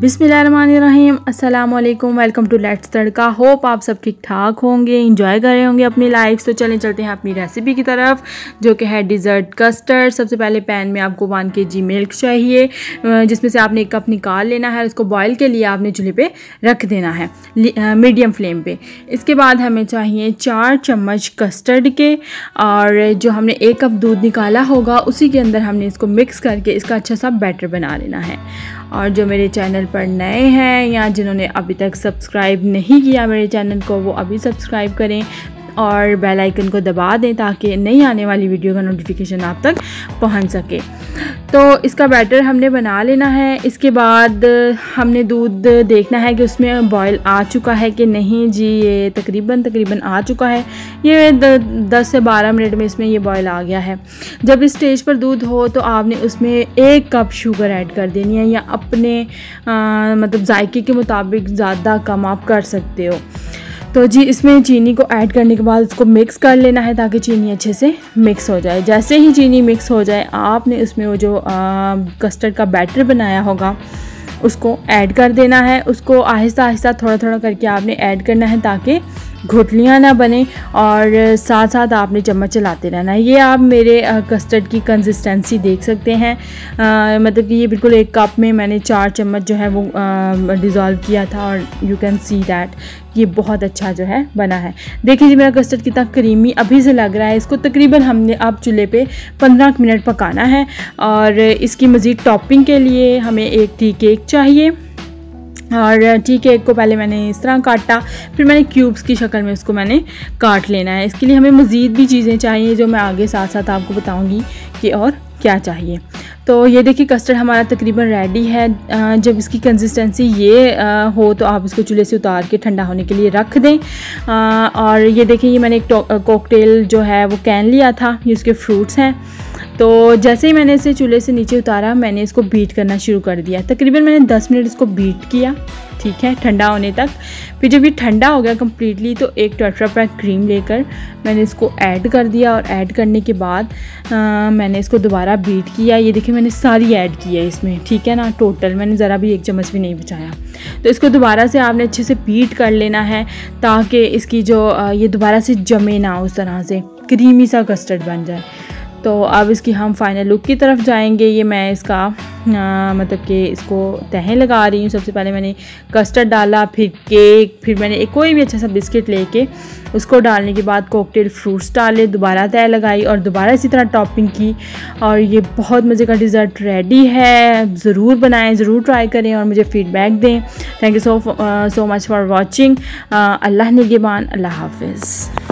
बिसमीम अल्लाम welcome to let's Tadka. Hope आप सब ठीक ठाक होंगे इंजॉय कर रहे होंगे अपनी लाइफ। तो चलें, चलते हैं अपनी रेसिपी की तरफ़, जो कि है डिज़र्ट कस्टर्ड सबसे पहले पैन में आपको वन के जी मिल्क चाहिए जिसमें से आपने एक कप निकाल लेना है, उसको बॉयल के लिए आपने चूल्हे पे रख देना है मीडियम फ्लेम पे। इसके बाद हमें चाहिए चार चम्मच कस्टर्ड के, और जो हमने एक कप दूध निकाला होगा, उसी के अंदर हमने इसको मिक्स करके इसका अच्छा सा बैटर बना लेना है। और जो मेरे चैनल पर नए हैं या जिन्होंने अभी तक सब्सक्राइब नहीं किया मेरे चैनल को, वो अभी सब्सक्राइब करें और बेल आइकन को दबा दें ताकि नई आने वाली वीडियो का नोटिफिकेशन आप तक पहुँच सके। तो इसका बैटर हमने बना लेना है। इसके बाद हमने दूध देखना है कि उसमें बॉयल आ चुका है कि नहीं। जी ये तकरीबन तकरीबन आ चुका है। ये दस से बारह मिनट में इसमें ये बॉयल आ गया है। जब इस स्टेज पर दूध हो तो आपने उसमें एक कप शुगर ऐड कर देनी है या अपने आ, मतलब जायके के मुताबिक ज़्यादा कम आप कर सकते हो। तो जी, इसमें चीनी को ऐड करने के बाद उसको मिक्स कर लेना है ताकि चीनी अच्छे से मिक्स हो जाए। जैसे ही चीनी मिक्स हो जाए, आपने उसमें वो जो कस्टर्ड का बैटर बनाया होगा, उसको ऐड कर देना है। उसको आहिस्ता आहिस्ता थोड़ा थोड़ा करके आपने ऐड करना है ताकि घुटलियाँ ना बने और साथ साथ आपने चम्मच चलाते रहना ये आप मेरे कस्टर्ड की कंसिस्टेंसी देख सकते हैं। आ, मतलब कि ये बिल्कुल एक कप में मैंने चार चम्मच जो है वो डिज़ोल्व किया था और यू कैन सी दैट ये बहुत अच्छा जो है बना है। देखिए जी मेरा कस्टर्ड कितना क्रीमी अभी से लग रहा है। इसको तकरीबन हमने अब चूल्हे पे 15 मिनट पकाना है और इसकी मज़ीद टॉपिंग के लिए हमें एक टी केक चाहिए। और ठीक है एक को पहले मैंने इस तरह काटा, फिर मैंने क्यूब्स की शक्ल में उसको मैंने काट लेना है। इसके लिए हमें मज़ीद भी चीज़ें चाहिए जो मैं आगे साथ साथ आपको बताऊँगी कि और क्या चाहिए। तो ये देखिए कस्टर्ड हमारा तकरीबन रेडी है। जब इसकी कंसिस्टेंसी ये हो तो आप इसको चूल्हे से उतार के ठंडा होने के लिए रख दें। और ये देखिए, ये मैंने एक कॉकटेल जो है वो कैन लिया था, ये उसके फ्रूट्स हैं। तो जैसे ही मैंने इसे चूल्हे से नीचे उतारा मैंने इसको बीट करना शुरू कर दिया। तकरीबन मैंने 10 मिनट इसको बीट किया ठीक है ठंडा होने तक। फिर जब ये ठंडा हो गया कम्प्लीटली तो एक टेट्रा पैक क्रीम लेकर मैंने इसको ऐड कर दिया और ऐड करने के बाद आ, मैंने इसको दोबारा बीट किया। ये देखिए मैंने सारी ऐड की है इसमें ठीक है ना? टोटल मैंने ज़रा भी एक चम्मच भी नहीं बचाया। तो इसको दोबारा से आपने अच्छे से बीट कर लेना है ताकि इसकी जो ये दोबारा से जमे ना उस तरह से क्रीमी सा कस्टर्ड बन जाए। तो अब इसकी हम फाइनल लुक की तरफ़ जाएँगे। ये मैं इसका आ, मतलब कि इसको तहें लगा रही हूँ। सबसे पहले मैंने कस्टर्ड डाला फिर केक फिर मैंने एक कोई भी अच्छा सा बिस्किट लेके उसको डालने के बाद कॉकटेल फ्रूट्स डाले दोबारा तय लगाई और दोबारा इसी तरह टॉपिंग की। और ये बहुत मज़े का डिज़र्ट रेडी है। ज़रूर बनाएँ ज़रूर ट्राई करें और मुझे फ़ीडबैक दें। Thank you so so much for watching अल्लाह निगेबान अल्लाह हाफिज़।